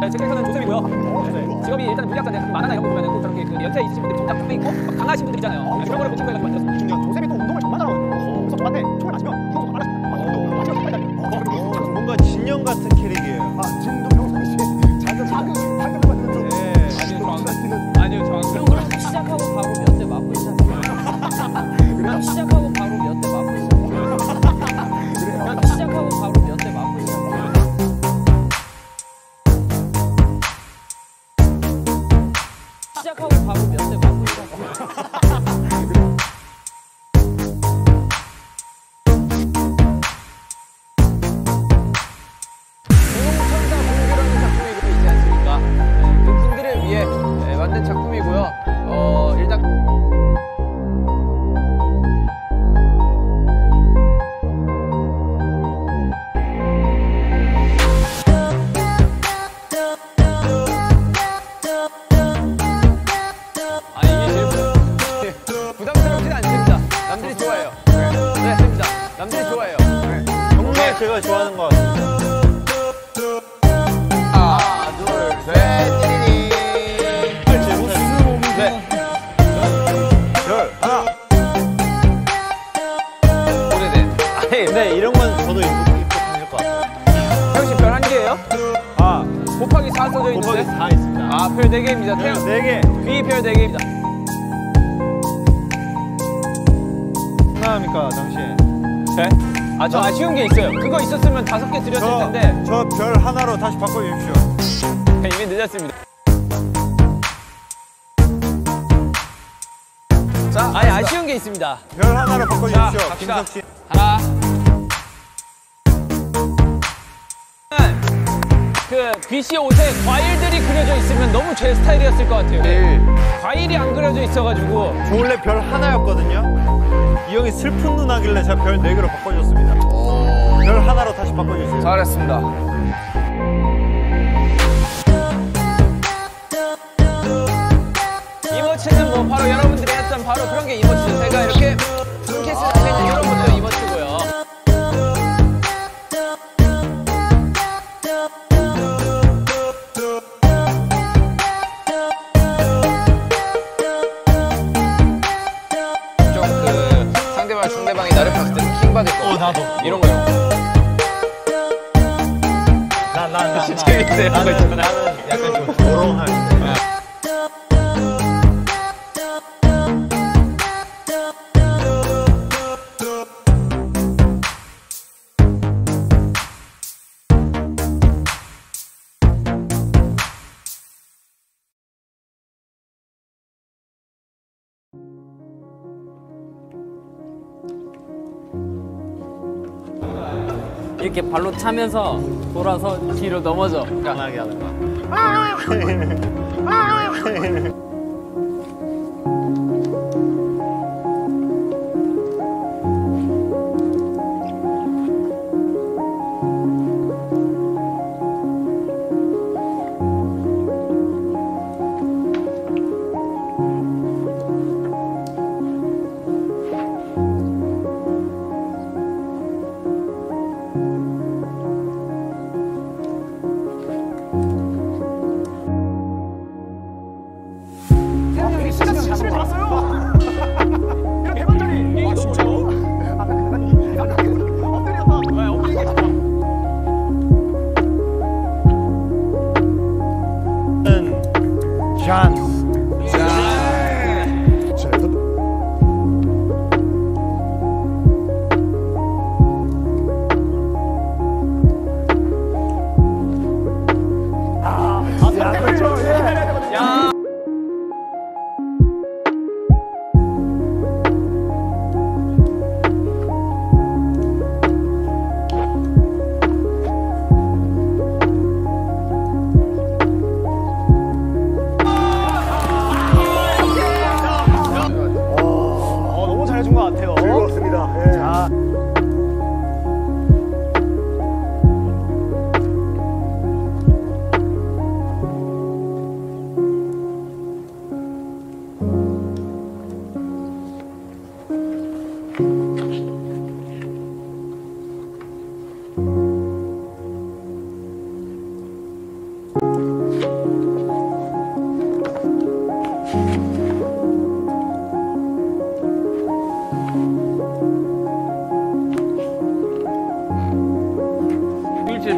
네, 제 캐릭터는 조셉이고요. 직업이 일단 물리학자인데 만화나 이런 거 보면은 꼭 저렇게 그 연세 있으신 분들이 정장 뚝 있고 막 강하신 분들 있잖아요. 네, 그런 거를 모티브로 해가지고 만들었습니다. 중요한 조셉이 또 운동을 정말 잘하거든요. 그래서 저한테 총을 맞으면 이거 말하십니다. 마지막 정말 달려. 뭔가 진영 같은 캐릭이에요. 아 병성 씨 자극 자극 자극을 받는 좀. 네. 아니요, 저 그럼 시작하고 바로 몇대 맞고 시작해요. 그럼 시작하고 있는데. 4 있습니다. 아, 별 4개입니다. 태영. 네 개. B 별 4개입니다. 하나입니까 당신? 네? 아, 저 아쉬운 게 있어요. 그거 있었으면 다섯 개 드렸을 텐데 저 별 하나로 다시 바꿔주십시오. 이미 늦었습니다. 자, 아니 아쉬운 게 있습니다. 별 하나로 자, 바꿔주십시오. 김석 씨. 하나. 그 BC 옷에 과일들이 그려져 있으면 너무 제 스타일이었을 것 같아요. 과일이 안 그려져 있어가지고 저 원래 별 하나였거든요. 이 형이 슬픈 눈하길래 제가 별 네 개로 바꿔줬습니다. 별 하나로 다시 바꿔주세요. 잘했습니다. 이모치는 뭐 바로 여러분들이 했던 바로 그런 게 이모치죠. 제가 이렇게 이렇게 발로 차면서 돌아서 뒤로 넘어져. 편하게 하는 거. 태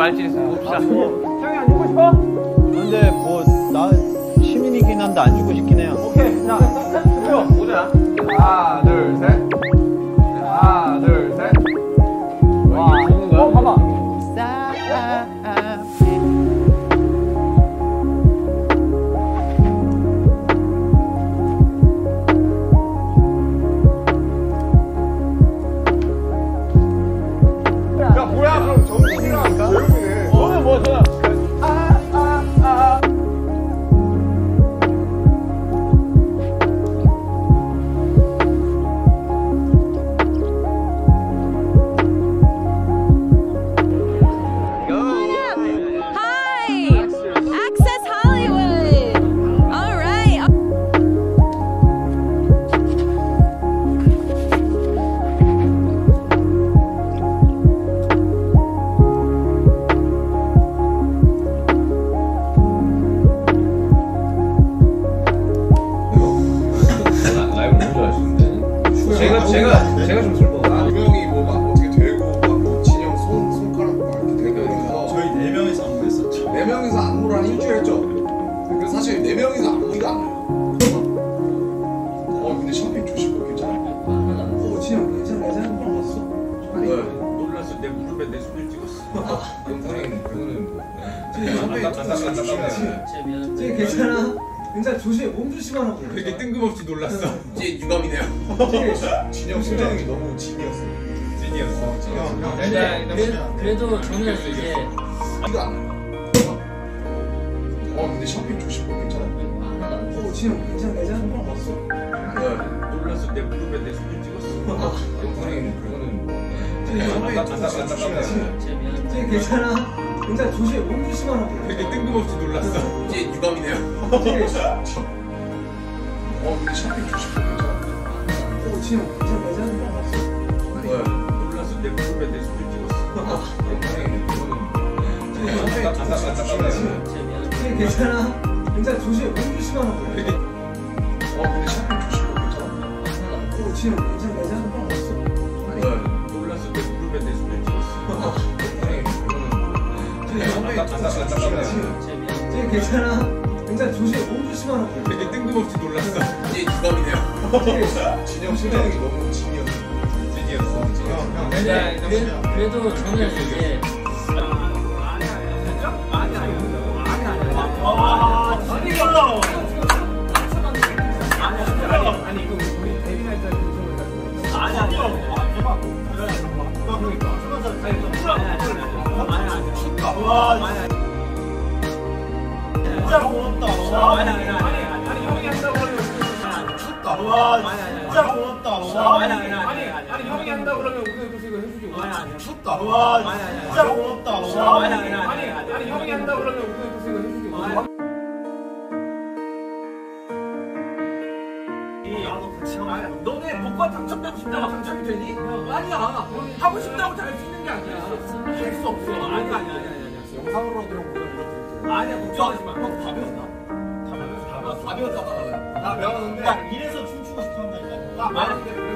말지 봅시다. 형이 안 죽고 싶어? 근데 뭐 나 시민이긴 한데 안 주고 싶긴 해요. 오케이. 자, 투표 보자. 하나, 둘, 셋. 조심해 몸 조심하라고 되게 뜬금없이 놀랐어. 이제 유감이네요. 진영 심장이 너무 진이었어. 찐이었어. 진영 근데 그래, 그래도 저는 이제 이거 안 해요. 어 근데 샴페인 조심 괜찮아? 어 진영 괜찮아 괜찮아 물어봤어 네. 놀라서 내 무릎에 내 손을 찍었어. 그거는 샴페인. 제 미안. 쟤 괜찮아? 괜찮아 조심해 몸 조심하라고 되게 뜬금없이 놀랐어. 이제 유감이네요. 어 근데 샴페인 조심 괜찮아? 어 진영 괜찮아 괜찮아 물어봤어 네. 놀라서 내 무릎에 내 손을 찍었어. 샴페인. 제 미안. 쟤 괜찮아? 괜찮아 조심해 몸 조심하라고 어 근데 샴페인 조심 괜찮아? 어 진영 괜찮아 괜찮아 물어봤 쟤 괜찮아? 괜찮아 조심해 몸 조심하라고 되게 뜬금없이 놀랐어. 이제 유감이네요. 진영 심장이 너무 진이었어. 찐이었어. 근데 그래, 그래도 저는 이제 너네 복권 당첨되고 싶다고 당첨이 되니? 아니야. 하고 싶다고 잘 수 있는 게 아니야. 할 수 없어. 아니야, 아니야, 아니야. 아니야. 영상으로 들어보면 아니야, 걱정하지 마. 형 가벼웠나? 다 배웠어. 다 배웠어. 다 배웠다. 나 배웠는데. 야, 이래서 춤추고 싶어 한다니까. 나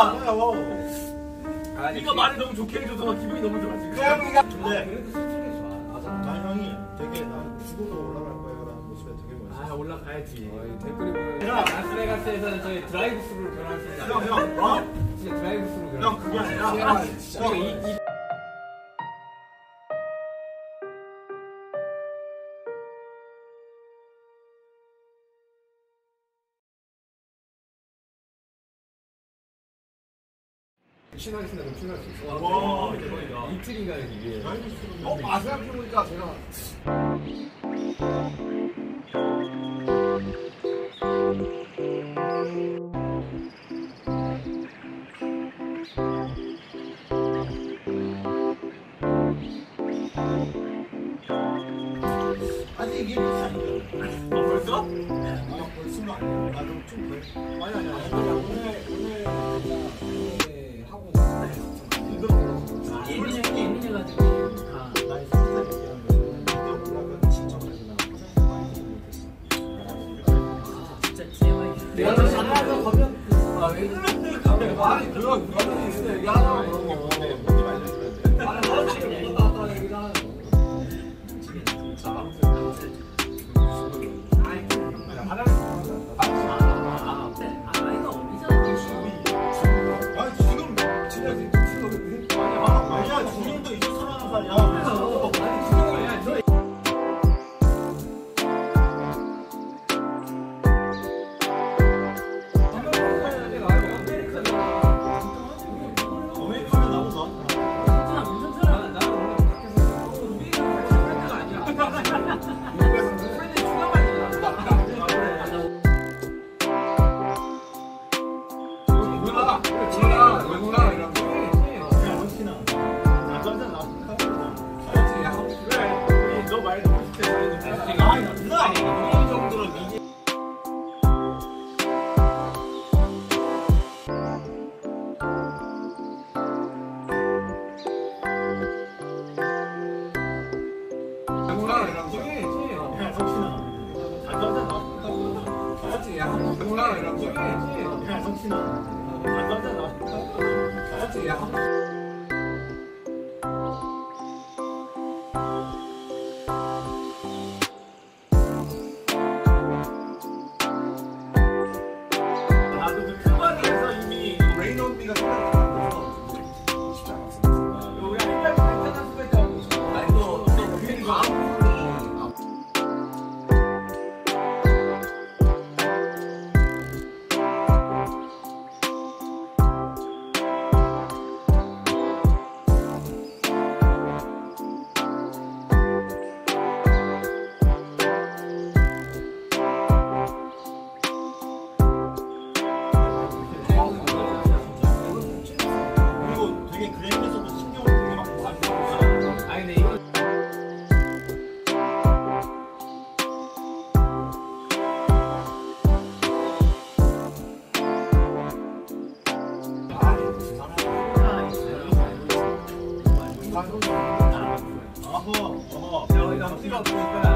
아, 비가 네가 말을 너무 좋게 해줘서 기분이 너무 좋아 지금. 태영이가 근데 나 형이 되게 난 죽어도 올라갈 거야 라는 모습에 되게 멋있어. 아 올라가야지. 댓글이 보면 라스베가스에서는 저희 드라이브 스루를 변할 수 있어요. 형, 형, 어? 진짜 드라이브 스루 변할 형 그게 아니라 형, 이, 이 신하겠습니다. 그럼 신할 수 있어요. 와 대박이다. 이틀인가 이게. 어, 아 생각해보니까 제가 아니 이게. 어, 벌써? 아 벌써는 아니야. 나좀좀 벌. 아니 아니 아니. 오늘 오늘 내가 더 잘나서 가면 아왜 그래? 말이 들어 진짜 얘기하자고 그런 거. 야 어허 저희가 찍어 보니까 이제야